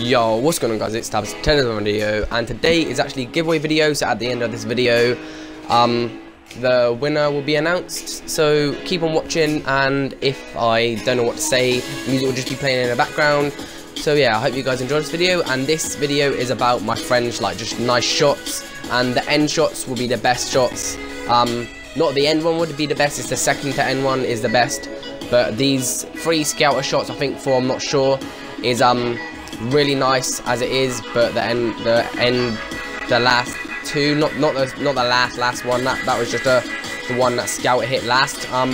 Yo, what's going on guys, it's Tabs, 10 of video, and today is actually giveaway video, so at the end of this video, um, the winner will be announced, so keep on watching, and if I don't know what to say, music will just be playing in the background, so yeah, I hope you guys enjoyed this video, and this video is about my friends, like just nice shots, and the end shots will be the best shots, um, not the end one would be the best, it's the second to end one is the best, but these three scouter shots, I think four, I'm not sure, is um really nice as it is, but the end, the end, the last two, not not the not the last last one. That that was just a the one that Scout hit last. Um,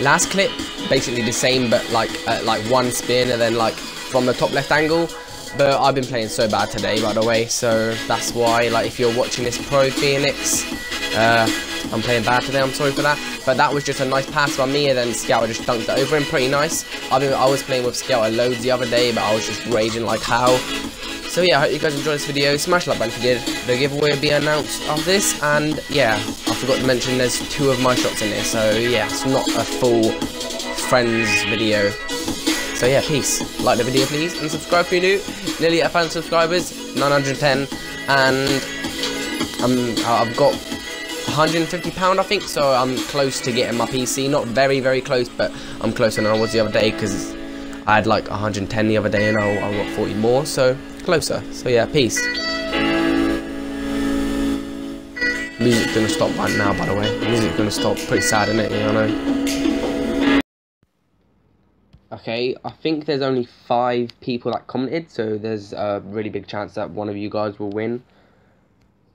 last clip, basically the same, but like uh, like one spin and then like from the top left angle. But I've been playing so bad today, by the way, so that's why. Like, if you're watching this Propheonix, uh, I'm playing bad today, I'm sorry for that. But that was just a nice pass by me, and then Scouter just dunked it over him, pretty nice. I mean, I was playing with Scouter loads the other day, but I was just raging like how. So yeah, I hope you guys enjoyed this video. Smash like button if you did. The giveaway will be announced of this, and yeah, I forgot to mention there's two of my shots in here, so yeah, it's not a full friends video. So yeah, peace. Like the video please, and subscribe if you're new. Nearly a thousand subscribers, 910, and um, I've got 150 pound I think. So I'm close to getting my PC not very very close but I'm closer than I was the other day because I had like 110 the other day and I, I got 40 more. So closer. So yeah peace. Music's gonna stop right now by the way. Music's gonna stop pretty sad isn't it you know okay I think there's only five people that commented so there's a really big chance that one of you guys will win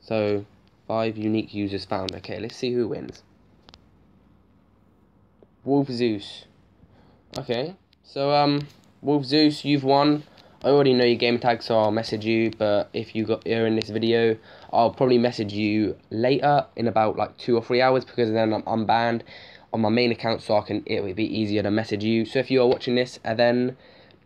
so Five unique users found. Okay, let's see who wins. Wolf Zeus. Okay, so um, Wolf Zeus, you've won. I already know your game tag, so I'll message you. But if you got here in this video, I'll probably message you later in about like two or three hours because then I'm unbanned on my main account, so I can it would be easier to message you. So if you are watching this, and then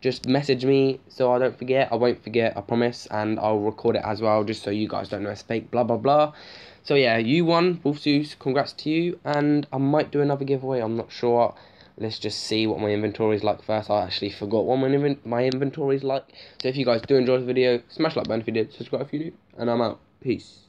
just message me so I don't forget. I won't forget, I promise, and I'll record it as well just so you guys don't know it's fake, blah blah blah. So yeah, you won, Wolf Zeus, congrats to you, and I might do another giveaway, I'm not sure. Let's just see what my inventory is like first. I actually forgot what my, my inventory is like. So if you guys do enjoy the video, smash like button if you did, subscribe if you do, and I'm out. Peace.